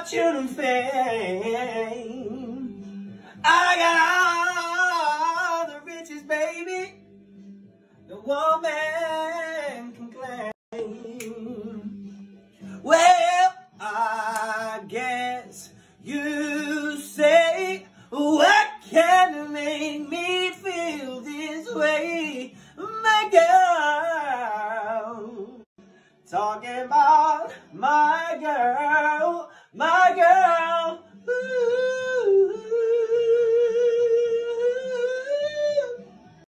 fortune and fame. I got all the riches, baby, the woman can claim. Well, I guess you say, what can make me feel this way, my girl? Talking about my